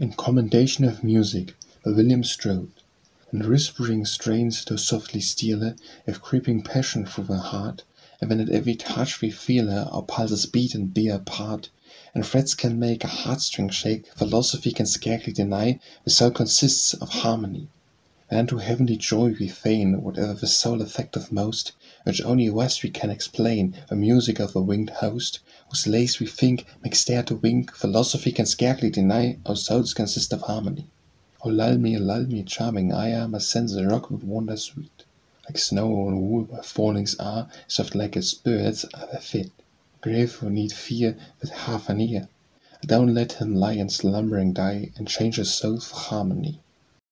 In commendation of music, by William Strode. And whispering strains do softly steal her, With creeping passion through the heart, And when at every touch we feel her, Our pulses beat and bear apart, And frets can make a heart string shake, Philosophy can scarcely deny The soul consists of harmony. And to heavenly joy we feign Whatever the soul affecteth most, Which only thus we can explain The music of a winged host, Whose lays we think make stare to wink Philosophy can scarcely deny Our souls consist of harmony. Oh lull me, lull me, charming Ayah, My senses rock with wonder sweet, Like snow on wool where fallings are, Soft like a spirit's are feet. Grave who need fear with half an ear, Don't let him lie and slumbering die, And change his soul for harmony.